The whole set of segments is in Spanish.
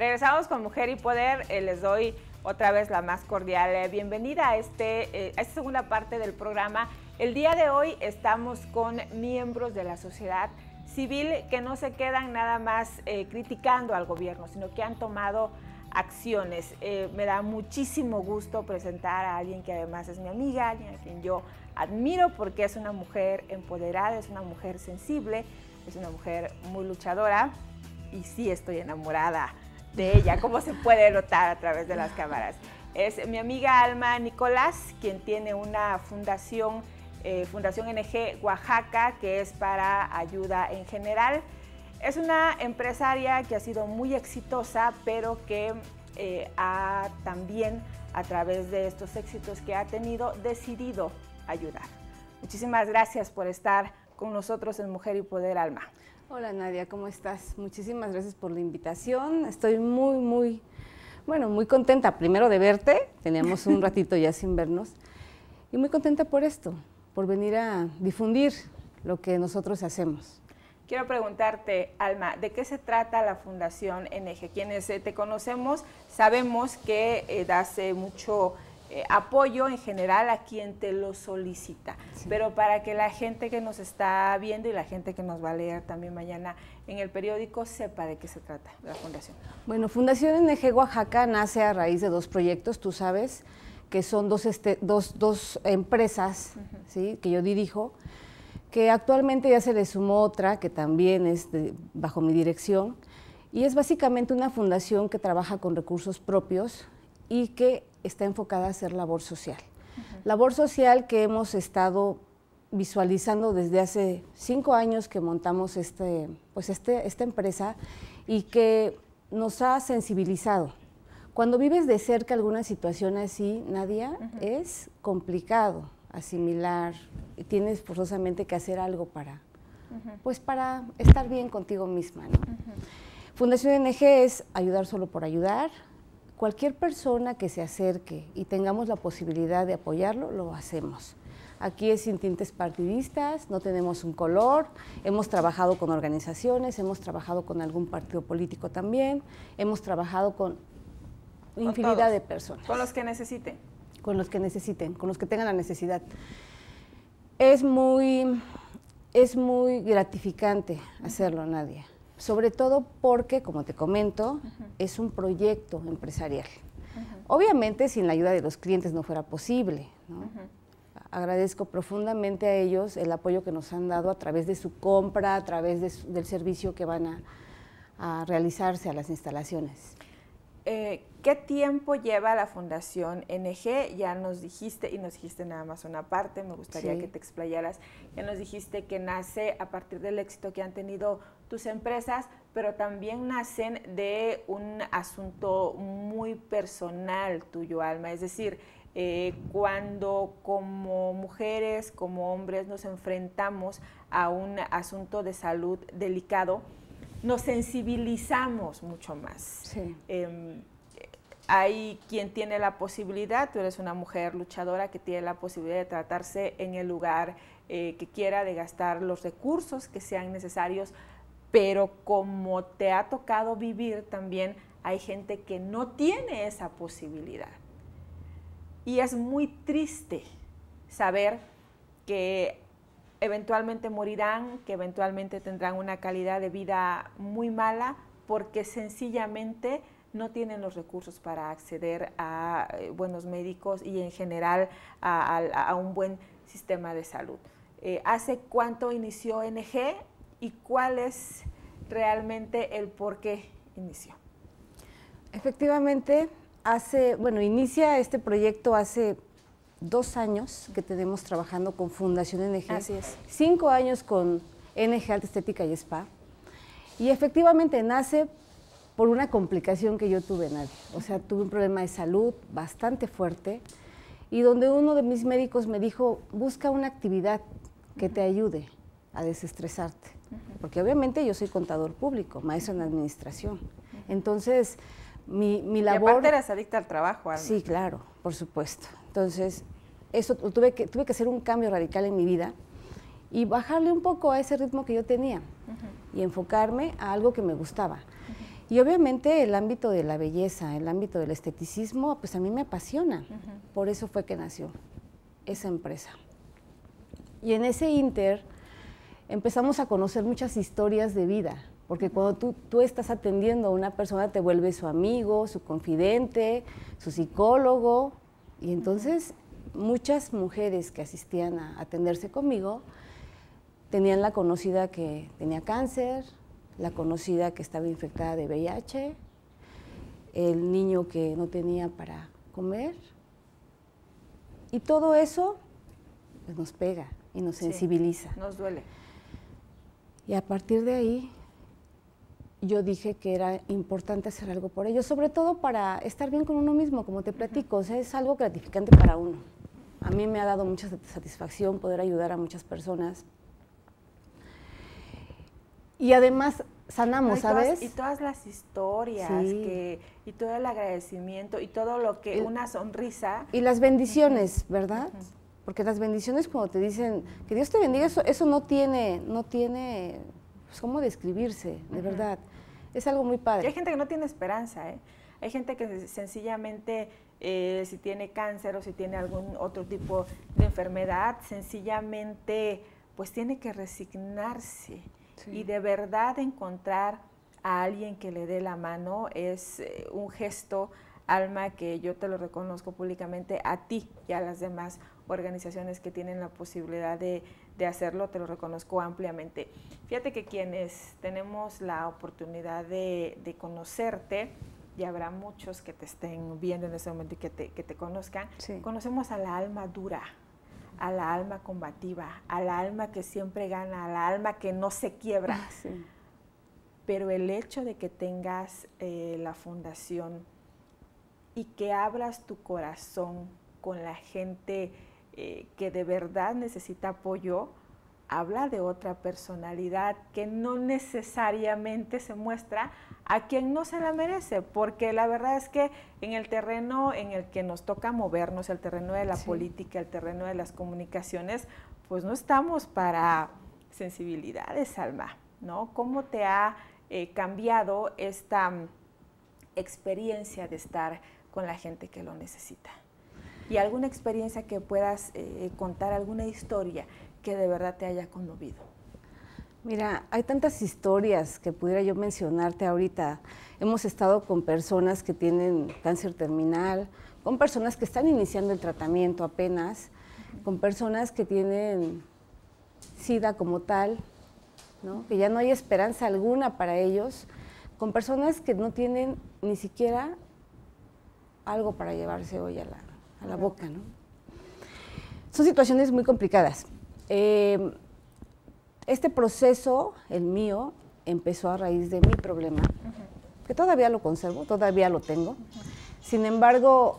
Regresamos con Mujer y Poder. Eh, les doy otra vez la más cordial eh, bienvenida a, este, eh, a esta segunda parte del programa. El día de hoy estamos con miembros de la sociedad civil que no se quedan nada más criticando al gobierno, sino que han tomado acciones. me da muchísimo gusto presentar a alguien que además es mi amiga, alguien a quien yo admiro porque es una mujer empoderada, es una mujer sensible, es una mujer muy luchadora y sí estoy enamorada de ella, como se puede notar a través de las cámaras. Es mi amiga Alma Nicolás, quien tiene una fundación, eh, Fundación NG Oaxaca, que es para ayuda en general. Es una empresaria que ha sido muy exitosa, pero que eh, ha también, a través de estos éxitos que ha tenido, decidido ayudar. Muchísimas gracias por estar con nosotros en Mujer y Poder Alma. Hola Nadia, ¿cómo estás? Muchísimas gracias por la invitación. Estoy muy, muy, bueno, muy contenta primero de verte. Teníamos un ratito ya sin vernos. Y muy contenta por esto, por venir a difundir lo que nosotros hacemos. Quiero preguntarte, Alma, ¿de qué se trata la Fundación NG? Quienes eh, te conocemos sabemos que eh, das eh, mucho eh, apoyo en general a quien te lo solicita. Pero para que la gente que nos está viendo y la gente que nos va a leer también mañana en el periódico sepa de qué se trata la fundación. Bueno, Fundación NG Oaxaca nace a raíz de dos proyectos, tú sabes, que son dos, este, dos, empresas ¿sí? que yo dirijo, que actualmente ya se le sumó otra que también es bajo mi dirección. Y es básicamente una fundación que trabaja con recursos propios y que está enfocada a hacer labor social. Labor social que hemos estado visualizando desde hace cinco años que montamos este, pues este, esta empresa y que nos ha sensibilizado. Cuando vives de cerca alguna situación así, Nadia, es complicado asimilar y tienes forzosamente que hacer algo para, pues para estar bien contigo misma. Fundación NG es ayudar solo por ayudar, cualquier persona que se acerque y tengamos la posibilidad de apoyarlo, lo hacemos. Aquí es sin tintes partidistas, no tenemos un color, hemos trabajado con organizaciones, hemos trabajado con algún partido político también, hemos trabajado con, infinidad de personas. Con los que necesiten. Con los que necesiten, con los que tengan la necesidad. Es muy, es muy gratificante hacerlo, Nadia sobre todo porque, como te comento, es un proyecto empresarial. Obviamente, sin la ayuda de los clientes no fuera posible. Agradezco profundamente a ellos el apoyo que nos han dado a través de su compra, a través del servicio que van a realizarse a las instalaciones. Eh, ¿Qué tiempo lleva la Fundación NG? Ya nos dijiste, y nos dijiste nada más una parte, me gustaría que te explayaras, ya nos dijiste que nace a partir del éxito que han tenido tus empresas, pero también nacen de un asunto muy personal tuyo, Alma, es decir, eh, cuando como mujeres, como hombres nos enfrentamos a un asunto de salud delicado, nos sensibilizamos mucho más. Em, hay quien tiene la posibilidad, tú eres una mujer luchadora que tiene la posibilidad de tratarse en el lugar eh, que quiera, de gastar los recursos que sean necesarios, pero como te ha tocado vivir también, hay gente que no tiene esa posibilidad. Y es muy triste saber que eventualmente morirán, que eventualmente tendrán una calidad de vida muy mala porque sencillamente no tienen los recursos para acceder a eh, buenos médicos y en general a, un buen sistema de salud. Eh, ¿Hace cuánto inició NG y cuál es realmente el por qué inició? Efectivamente, hace, bueno, inicia este proyecto hace dos años que tenemos trabajando con Fundación NG. Así es. Cinco años con NG Alta Estética y Spa. Y efectivamente nace por una complicación que yo tuve, Nadie. O sea, tuve un problema de salud bastante fuerte y donde uno de mis médicos me dijo, busca una actividad que te ayude a desestresarte. Porque obviamente yo soy contador público, maestro en administración. Entonces, mi, mi labor... Y aparte eras adicta al trabajo, Alma. Sí, claro, por supuesto. Entonces, eso tuve que, tuve que hacer un cambio radical en mi vida y bajarle un poco a ese ritmo que yo tenía y enfocarme a algo que me gustaba. Y obviamente el ámbito de la belleza, el ámbito del esteticismo, pues a mí me apasiona. Por eso fue que nació esa empresa. Y en ese inter empezamos a conocer muchas historias de vida, porque cuando tú, tú estás atendiendo a una persona te vuelve su amigo, su confidente, su psicólogo, y entonces muchas mujeres que asistían a atenderse conmigo tenían la conocida que tenía cáncer, la conocida que estaba infectada de VIH, el niño que no tenía para comer. Y todo eso pues, nos pega y nos sensibiliza. Nos duele. Y a partir de ahí yo dije que era importante hacer algo por ellos, sobre todo para estar bien con uno mismo, como te platico, es algo gratificante para uno. A mí me ha dado mucha satisfacción poder ayudar a muchas personas y además sanamos, ¿sabes? y todas las historias que, y todo el agradecimiento y todo lo que una sonrisa. Y las bendiciones, ¿verdad? Porque las bendiciones cuando te dicen que Dios te bendiga, eso, eso no tiene, no tiene pues, cómo describirse, de verdad. Es algo muy padre. Y hay gente que no tiene esperanza, ¿eh? Hay gente que sencillamente, eh, si tiene cáncer o si tiene algún otro tipo de enfermedad, sencillamente pues tiene que resignarse y de verdad encontrar a alguien que le dé la mano es eh, un gesto, Alma, que yo te lo reconozco públicamente a ti y a las demás organizaciones que tienen la posibilidad de, hacerlo, te lo reconozco ampliamente. Fíjate que quienes tenemos la oportunidad de, conocerte, y habrá muchos que te estén viendo en este momento y que te, conozcan, conocemos a la alma dura, a la alma combativa, a la alma que siempre gana, a la alma que no se quiebra. Ah, Pero el hecho de que tengas eh, la fundación y que abras tu corazón con la gente eh, que de verdad necesita apoyo, habla de otra personalidad que no necesariamente se muestra a quien no se la merece, porque la verdad es que en el terreno en el que nos toca movernos, el terreno de la política, el terreno de las comunicaciones, pues no estamos para sensibilidades, Alma, ¿no? ¿Cómo te ha eh, cambiado esta mm, experiencia de estar con la gente que lo necesita? Y alguna experiencia que puedas eh, contar, alguna historia que de verdad te haya conmovido? Mira, hay tantas historias que pudiera yo mencionarte ahorita. Hemos estado con personas que tienen cáncer terminal, con personas que están iniciando el tratamiento apenas, con personas que tienen SIDA como tal, que ya no hay esperanza alguna para ellos, con personas que no tienen ni siquiera algo para llevarse hoy a la, a la boca. ¿no? Son situaciones muy complicadas. Eh, este proceso, el mío, empezó a raíz de mi problema, que todavía lo conservo, todavía lo tengo. Sin embargo,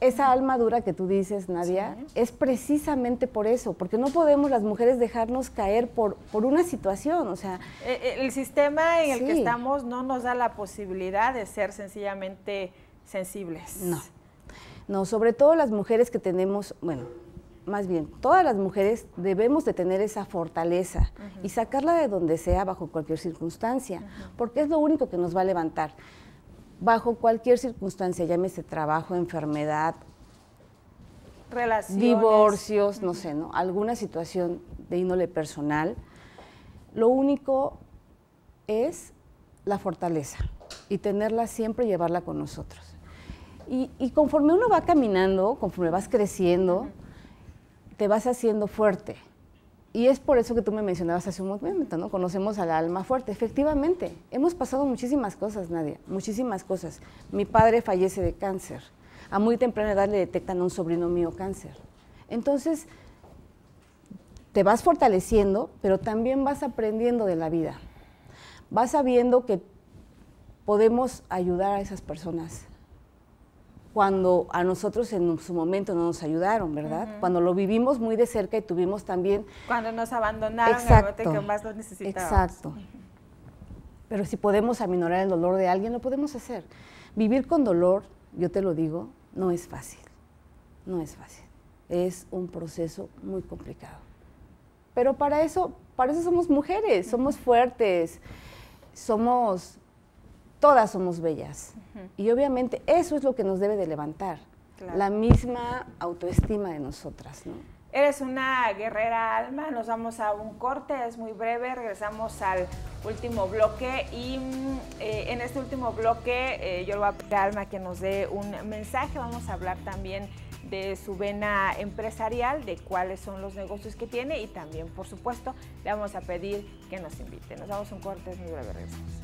esa alma dura que tú dices, Nadia, es precisamente por eso, porque no podemos las mujeres dejarnos caer por, por una situación, o sea... Eh, eh, el, sistema en el que estamos no nos da la posibilidad de ser sencillamente sensibles. No, no, sobre todo las mujeres que tenemos, bueno, más bien, todas las mujeres debemos de tener esa fortaleza y sacarla de donde sea bajo cualquier circunstancia, porque es lo único que nos va a levantar. Bajo cualquier circunstancia, llámese trabajo, enfermedad, divorcios, no sé, ¿no? Alguna situación de índole personal, lo único es la fortaleza y tenerla siempre, llevarla con nosotros. Y, conforme uno va caminando, conforme vas creciendo, te vas haciendo fuerte. Y es por eso que tú me mencionabas hace un momento, ¿no? Conocemos al alma fuerte. Efectivamente, hemos pasado muchísimas cosas, Nadia, muchísimas cosas. Mi padre fallece de cáncer. A muy temprana edad le detectan a un sobrino mío cáncer. Entonces, te vas fortaleciendo, pero también vas aprendiendo de la vida. Vas sabiendo que podemos ayudar a esas personas cuando a nosotros en su momento no nos ayudaron, ¿verdad? Cuando lo vivimos muy de cerca y tuvimos también... Cuando nos abandonaron exacto, que más lo necesitábamos. Exacto. Pero si podemos aminorar el dolor de alguien, lo podemos hacer. Vivir con dolor, yo te lo digo, no es fácil. No es fácil. Es un proceso muy complicado. Pero para eso, para eso somos mujeres, somos fuertes, somos todas somos bellas. Y obviamente eso es lo que nos debe de levantar, la misma autoestima de nosotras, ¿no? Eres una guerrera alma, nos vamos a un corte, es muy breve, regresamos al último bloque y mm, eh, en este último bloque eh, yo le voy a pedir a Alma que nos dé un mensaje, vamos a hablar también de su vena empresarial, de cuáles son los negocios que tiene y también, por supuesto, le vamos a pedir que nos invite. Nos damos un corte, es muy breve, regresamos.